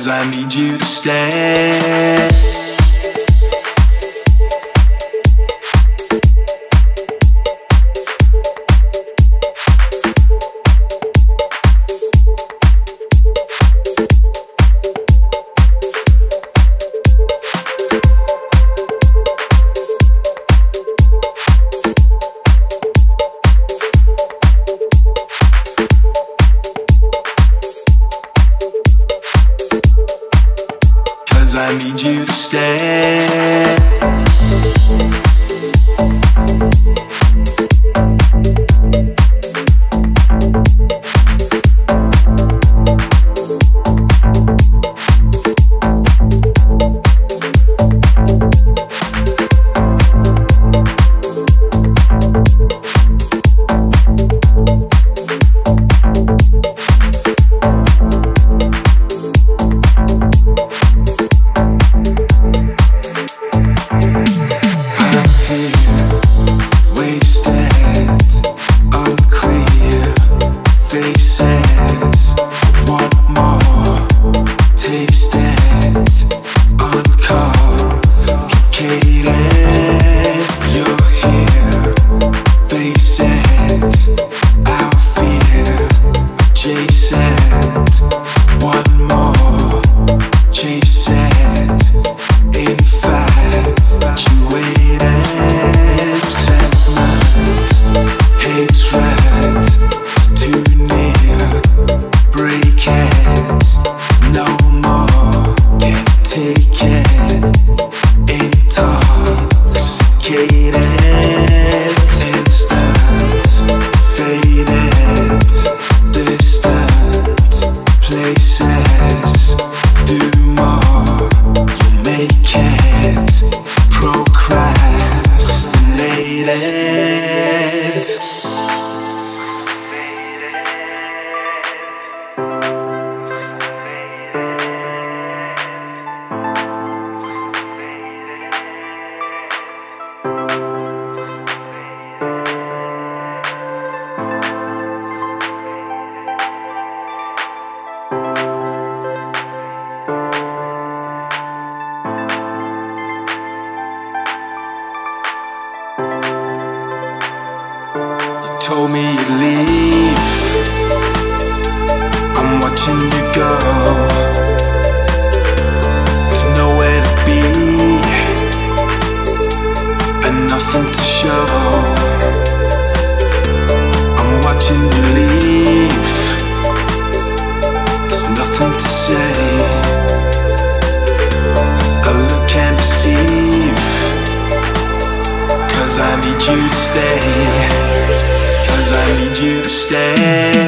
Cause I need you to stay. I need you to stay. Amen. told me you'd leave. I'm watching you go. With nowhere to be And nothing to show. I'm watching you leave. There's nothing to say. A look can't I need you to stay stay.